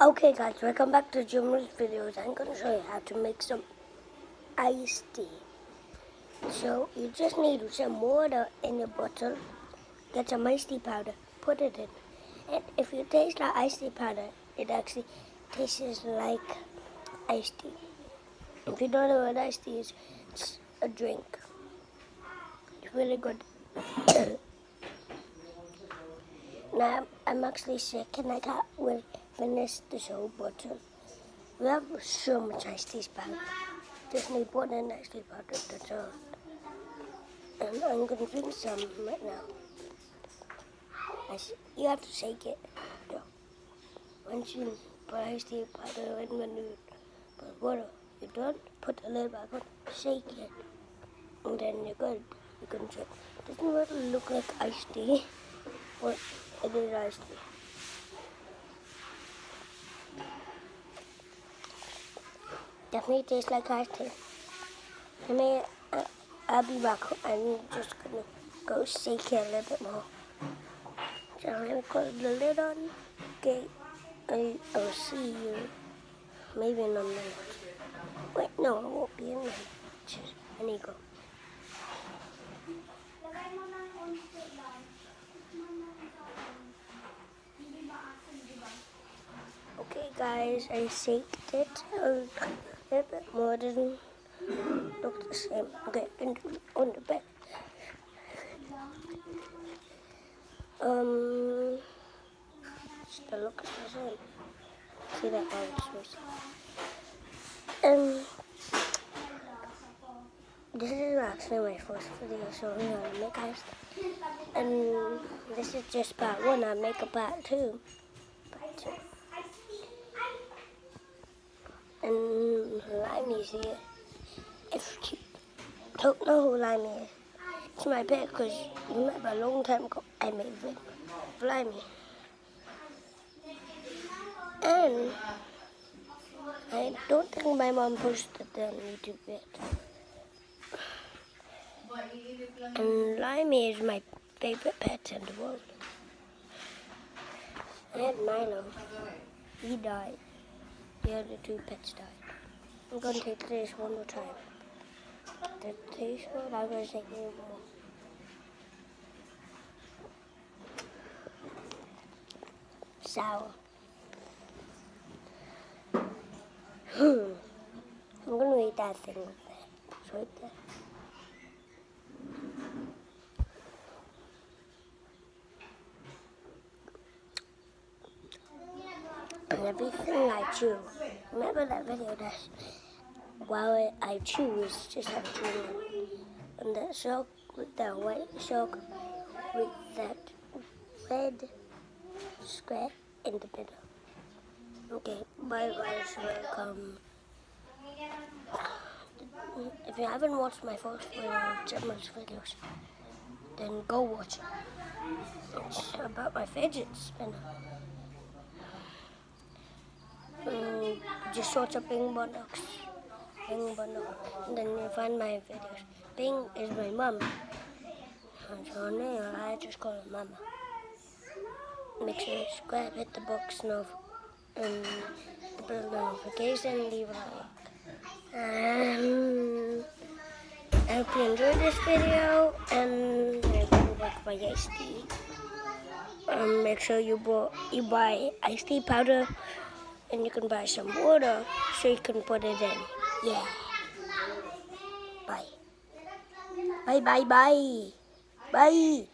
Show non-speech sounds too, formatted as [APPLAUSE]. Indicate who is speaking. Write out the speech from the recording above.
Speaker 1: Okay guys, welcome back to Jim's videos. I'm going to show you how to make some iced tea. So you just need some water in your bottle, get some iced tea powder, put it in. And if you taste like iced tea powder, it actually tastes like iced tea. If you don't know what iced tea is, it's a drink. It's really good. [COUGHS] now I'm actually sick and I can't wait finish this whole bottle. We have so much iced tea powder. Just need one and iced tea powder, that's all. And I'm to drink some right now. You have to shake it. Though. Once you put iced tea powder and when you put water, you're done, put the lid back on, shake it. And then you're good. You can drink. Doesn't really look like iced tea, but it is iced tea. Definitely tastes like ice cream. I mean, uh, I'll be back. I'm just gonna go shake it a little bit more. So I'm gonna close the lid on. Okay, I, I'll see you maybe in a minute. Wait, no, it won't be in a minute. I need to go. Okay guys, I shaked it little bit more doesn't look the same. Okay, and on the back. Um, still looks the same. See that it's Um, this is actually my first video showing how to make ice. And this is just part one. I make a part two. Part two. And is here. If you don't know who Limey is, it's my pet because remember a long time ago I made video Limey. And I don't think my mom posted it on YouTube yet. And Limey is my favorite pet in the world. I had Milo. He died. The other two pets died. I'm going to take this one more time. The taste one, I'm going to take it more. Sour. Hmm. I'm going to eat that thing with that. It's right there. And everything I chew. Remember that video that while I is just like chewing and that shark with that white shark with that red square in the middle. Okay, bye guys, welcome. If you haven't watched my first video, Gemma's videos, then go watch it. It's about my fidget spinner. Mm, just search up Bing Bondoc. Bing Bondoc. And then you find my videos. Bing is my mom. And her name, I just call her Mama. Make sure you subscribe, hit the box no, and the bell notification, leave a like. Um, I hope you enjoyed this video, and I hope you like my iced tea. Um, make sure you, bought, you buy iced tea powder and you can buy some water so you can put it in. Yeah. Bye. Bye, bye, bye. Bye.